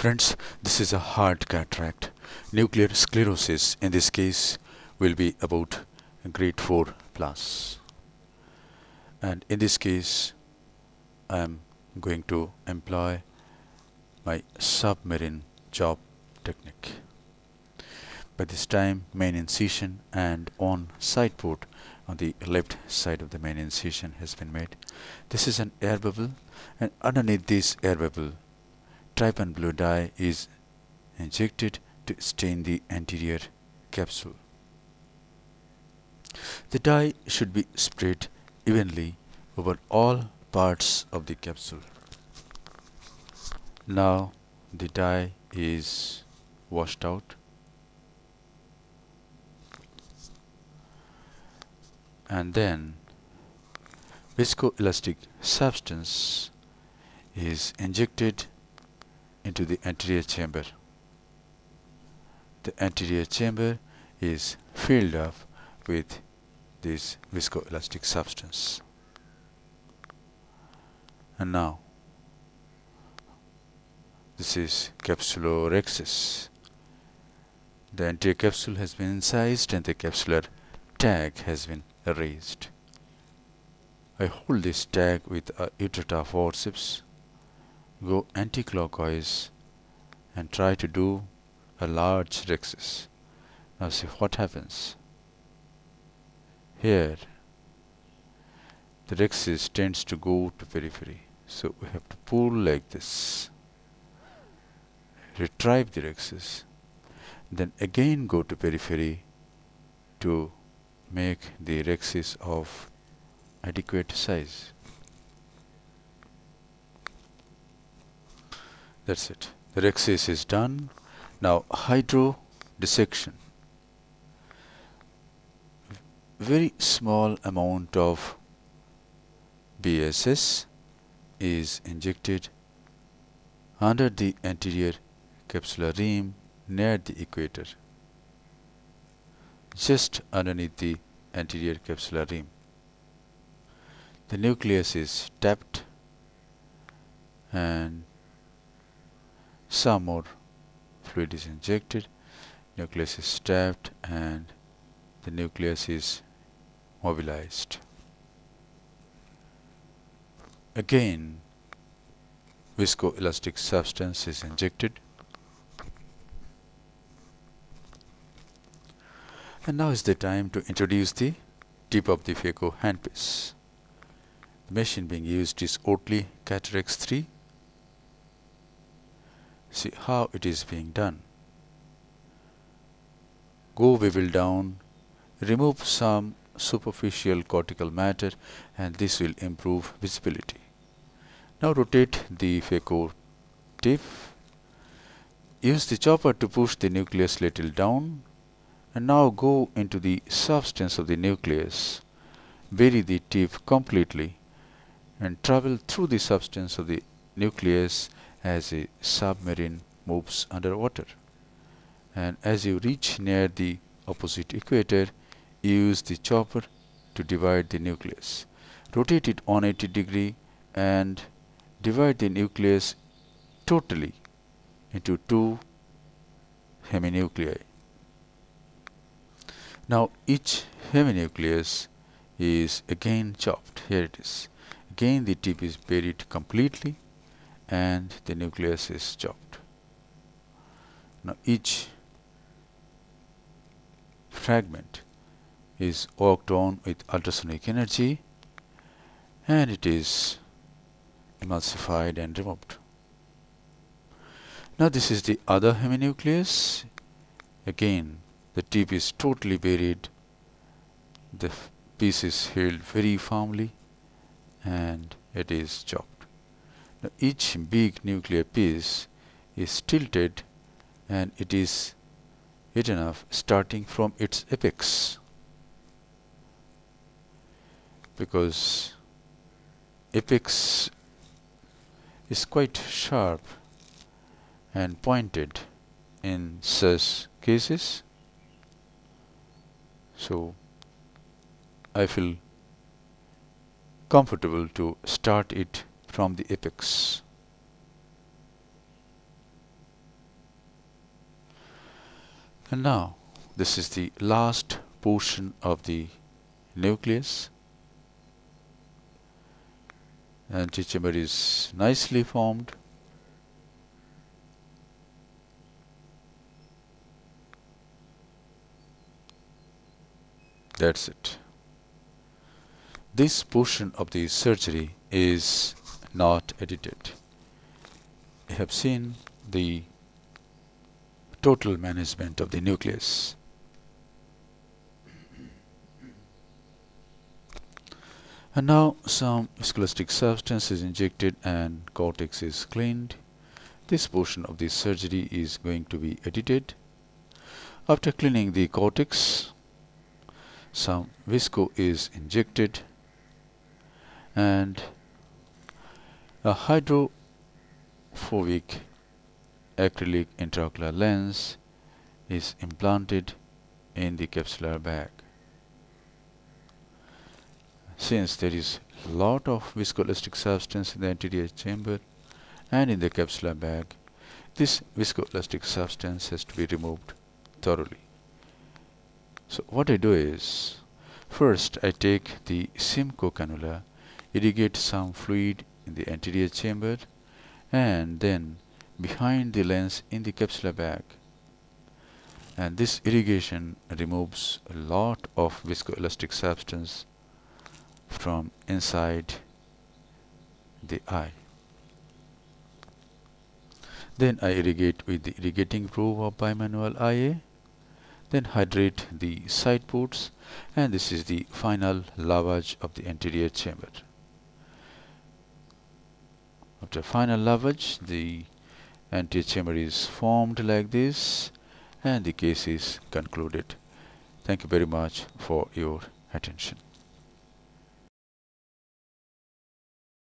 Friends, this is a hard cataract. Nuclear sclerosis in this case will be about grade 4 plus. And in this case, I am going to employ my submarine chop technique. By this time, main incision and on side port on the left side of the main incision has been made. This is an air bubble and underneath this air bubble trypan blue dye is injected to stain the anterior capsule. The dye should be spread evenly over all parts of the capsule. Now the dye is washed out and then viscoelastic substance is injected into the anterior chamber. The anterior chamber is filled up with this viscoelastic substance. And now this is capsulorhexis. The anterior capsule has been incised and the capsular tag has been erased. I hold this tag with a Utrata forceps, go anti-clockwise and try to do a large rhexis. Now see what happens. Here the rhexis tends to go to periphery. So we have to pull like this. Retrieve the rhexis. Then again go to periphery to make the rhexis of adequate size. That's it. The rhexis is done. Now hydro dissection. Very small amount of BSS is injected under the anterior capsular rim near the equator just underneath the anterior capsular rim. The nucleus is tapped and some more fluid is injected. Nucleus is tapped and the nucleus is mobilized. Again, viscoelastic substance is injected And now is the time to introduce the tip of the phaco handpiece. The machine being used is Oertli CataRhex 3. See how it is being done. Go bevel down, remove some superficial cortical matter and this will improve visibility. Now rotate the phaco tip. Use the chopper to push the nucleus little down and now go into the substance of the nucleus bury the tip completely and travel through the substance of the nucleus as a submarine moves underwater and as you reach near the opposite equator use the chopper to divide the nucleus rotate it 180 degree and divide the nucleus totally into two heminuclei now each heminucleus is again chopped. Here it is. Again the tip is buried completely and the nucleus is chopped. Now each fragment is worked on with ultrasonic energy and it is emulsified and removed. Now this is the other heminucleus. Again the tip is totally buried the piece is held very firmly and it is chopped now each big nuclear piece is tilted and it is hidden off starting from its apex. Because apex is quite sharp and pointed in such cases. So I feel comfortable to start it from the apex And now this is the last portion of the nucleus. Antechamber is nicely formed. That's it. This portion of the surgery is not edited. You have seen the total management of the nucleus. And now some viscoelastic substance is injected and cortex is cleaned. This portion of the surgery is going to be edited. After cleaning the cortex some visco is injected. And a hydrophobic acrylic intraocular lens is implanted in the capsular bag. Since there is a lot of viscoelastic substance in the anterior chamber and in the capsular bag this viscoelastic substance has to be removed thoroughly. So what I do is first I take the Simcoe cannula irrigate some fluid in the anterior chamber and then behind the lens in the capsular bag and this irrigation removes a lot of viscoelastic substance from inside the eye. Then I irrigate with the irrigating probe of bimanual IA. Then hydrate the side ports and this is the final lavage of the anterior chamber. After final lavage, the anterior chamber is formed like this and the case is concluded. Thank you very much for your attention.